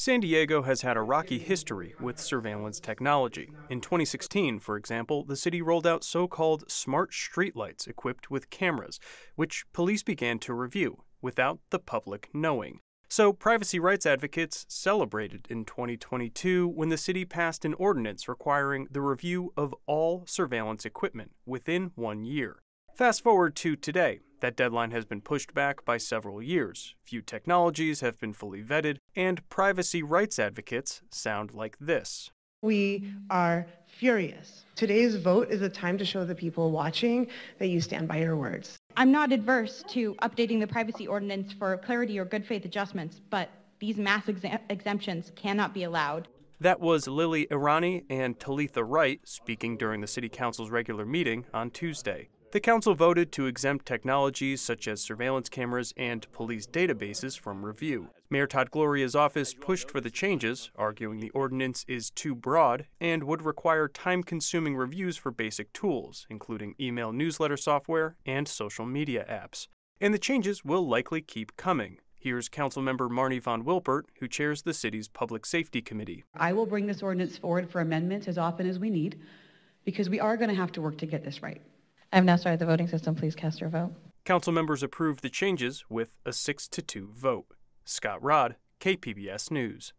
San Diego has had a rocky history with surveillance technology. In 2016, for example, the city rolled out so called smart streetlights equipped with cameras, which police began to review without the public knowing. So, privacy rights advocates celebrated in 2022 when the city passed an ordinance requiring the review of all surveillance equipment within one year. Fast forward to today. That deadline has been pushed back by several years. Few technologies have been fully vetted, and privacy rights advocates sound like this. We are furious. Today's vote is a time to show the people watching that you stand by your words. I'm not adverse to updating the privacy ordinance for clarity or good faith adjustments, but these mass exemptions cannot be allowed. That was Lily Irani and Talitha Wright speaking during the City Council's regular meeting on Tuesday. The council voted to exempt technologies such as surveillance cameras and police databases from review. Mayor Todd Gloria's office pushed for the changes, arguing the ordinance is too broad and would require time consuming reviews for basic tools, including email newsletter software and social media apps. And the changes will likely keep coming. Here's Councilmember Marni Von Wilpert, who chairs the city's Public Safety Committee. I will bring this ordinance forward for amendments as often as we need because we are going to have to work to get this right. I've now started the voting system. Please cast your vote. Council members approved the changes with a 6 to 2 vote. Scott Rodd, KPBS News.